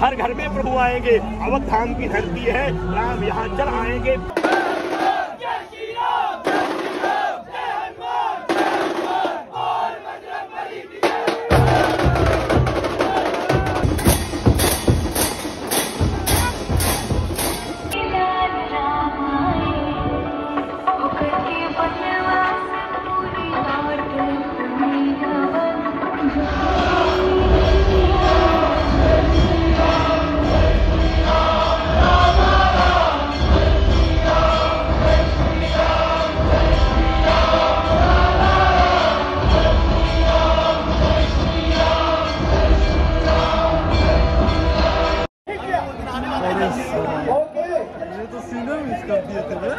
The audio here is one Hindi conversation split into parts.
हर घर में प्रभु आएँगे। अवध धाम की धरती है। राम यहाँ चल आएँगे। ये तो सीने में इसका दिए थे बे।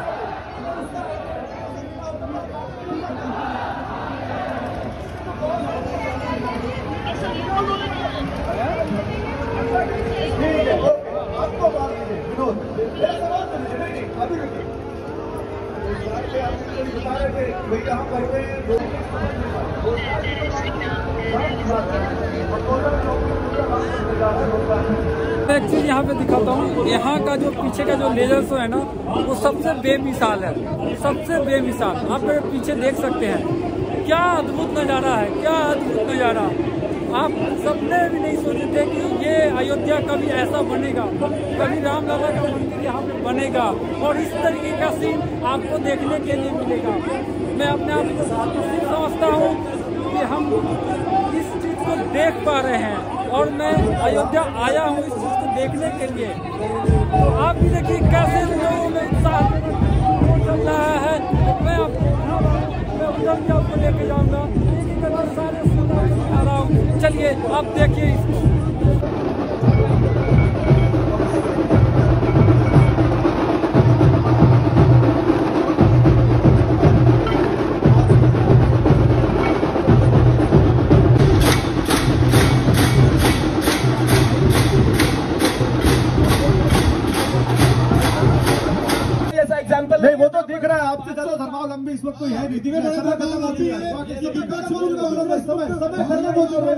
मैं एक चीज़ यहाँ पे दिखाता हूँ। यहाँ का जो पीछे का जो लेजर शो है ना, वो सबसे बेमिसाल है। सबसे बेमिसाल। आप पीछे देख सकते हैं। क्या अद्भुत नज़ारा है, क्या अद्भुत नज़ारा। आप सबने भी नहीं सोचे थे कि ये अयोध्या कभी ऐसा बनेगा। कभी रामलला का मंदिर यहाँ पे बनेगा। और इस तरीके का सीन आपको देखने के लिए मिलेगा। मैं अपने आप को समझता हूँ कि हम इस चीज़ को देख पा रहे हैं। और मैं अयोध्या आया हूँ इस चीज़ को देखने के लिए। तो आप भी देखिए कैसे लोगों में उत्साह चल रहा है। मैं आपको मैं उधर भी आपको लेके जाऊँगा। एक एक सारे सुंदर आ रहा हूँ। चलिए, आप देखिए इसको। वक्त कोई है नहीं दिव्य समय खत्म हो। चुका है समय समय खत्म हो चुका है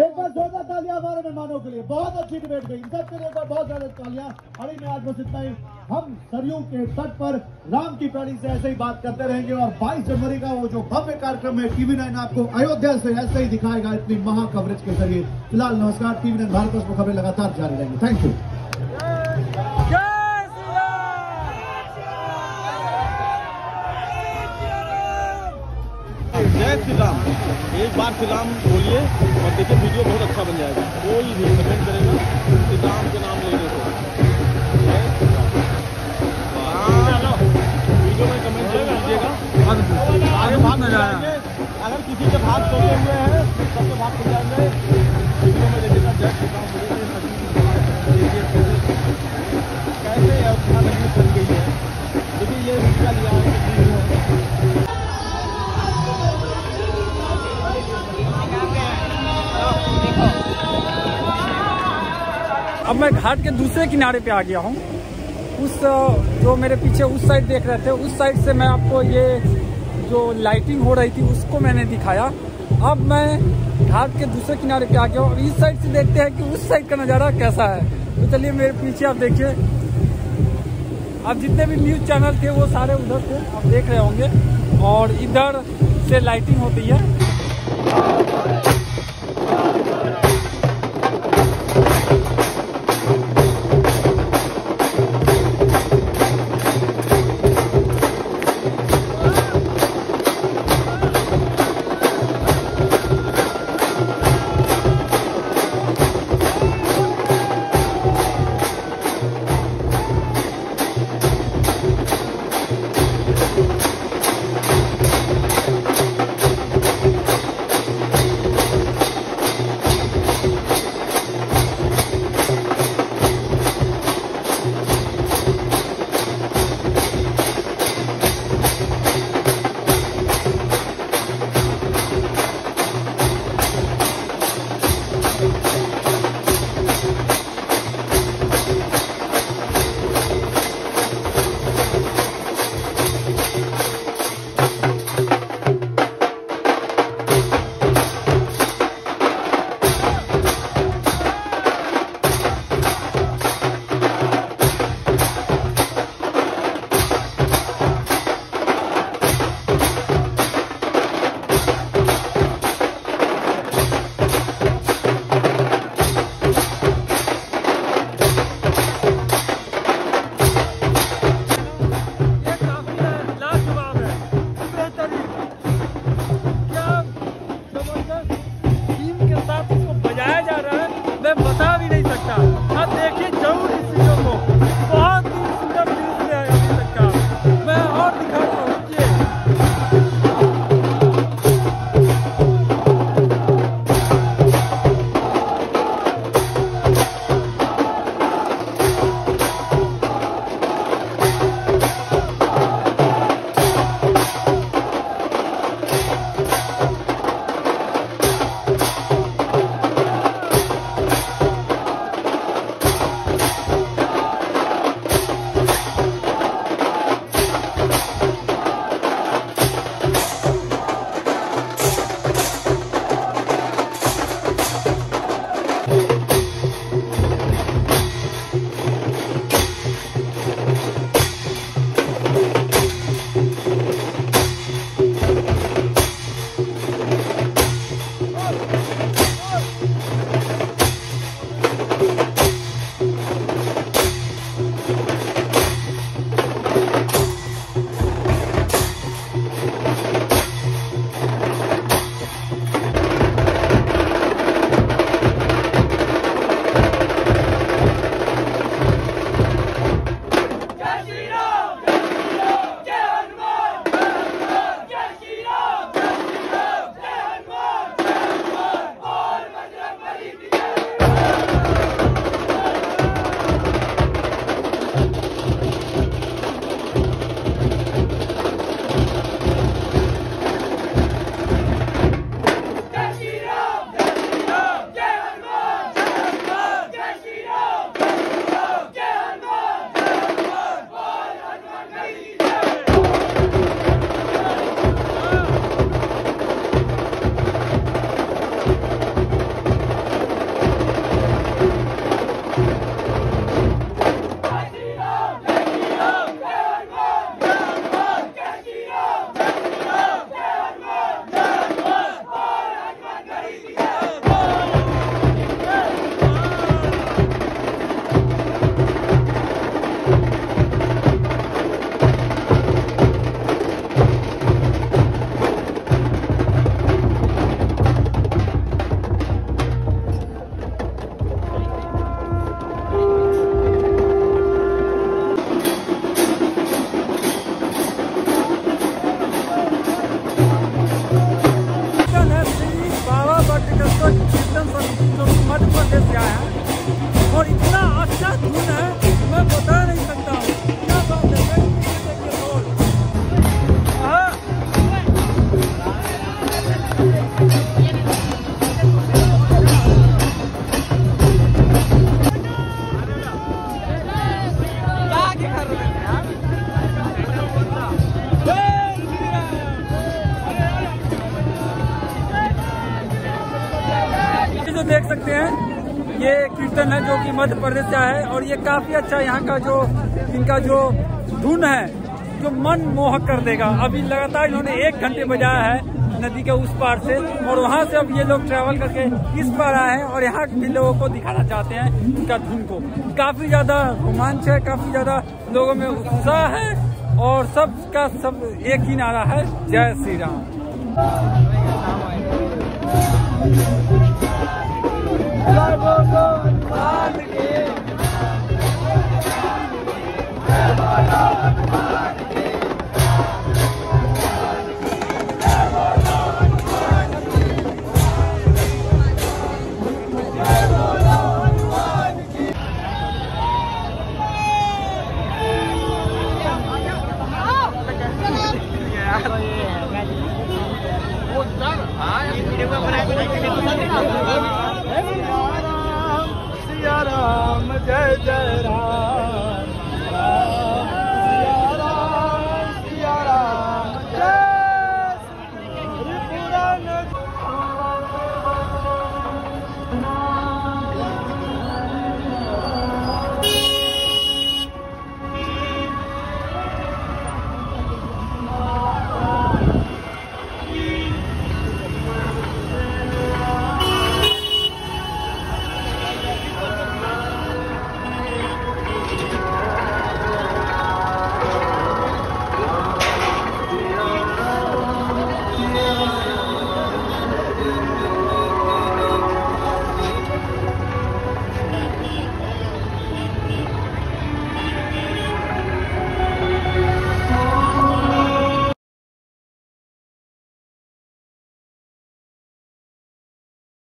एक बार जोरदार तालियाँ हमारे मेहमानों के लिए बहुत अच्छी डिबेट गई इन सबके लिए एक बार बहुत ज़्यादा तालियाँ। हरी में आज बस इतना ही। हम सरयू के तट पर राम की प्राणी से ऐसे ही बात करते रहेंगे और 22 जनवरी का वो जो भव्य कार्यक्रम है टीवी नाइन आपको अयोध्या से ऐसे ही दिखाएगा इतनी महा कवरेज के ज़रिए। फ़िलहाल नमस्कार टीवी नाइन भारत खबरें लगातार जारी रहेंगे। थैंक यू जय श्री राम जय श्री राम एक बार श्री राम बोलिए और देखिए वीडियो बहुत अच्छा बन जाएगा। कोई भी कमेंट करेगा श्री राम के नाम लेने को हाँ, वीडियो में कमेंट ज़रूर कीजिएगा। अगर किसी के भाग सोते हुए हैं घाट के दूसरे किनारे पे आ गया हूँ। उस जो मेरे पीछे उस साइड देख रहे थे, उस साइड से मैं आपको ये जो लाइटिंग हो रही थी, उसको मैंने दिखाया। अब मैं घाट के दूसरे किनारे पे आ गया हूँ अब इस साइड से देखते हैं कि उस साइड का नज़ारा कैसा है। तो चलिए मेरे पीछे आप देखिए। अब जितने भी न्यूज़ चैनल थे, वो सारे उधर से आप देख रहे होंगे। और इधर से लाइटिंग होती है। सकते हैं। ये कीर्तन है जो कि मध्य प्रदेश से है और ये काफ़ी अच्छा यहाँ का जो, इनका जो धुन है, जो मन मोहक कर देगा। अभी लगातार इन्होंने एक घंटे बजाया है नदी के उस पार से और वहाँ से अब ये लोग ट्रैवल करके इस पार आए हैं और यहाँ के लोगों को दिखाना चाहते हैं इनका धुन को। काफ़ी ज़्यादा रोमांच है, काफ़ी ज़्यादा लोगों में उत्साह है और सबका सब एक ही नारा है, जय Shri What done? Ah, you can do it when I go to the Siya Ram Siya Ram जय जय राम।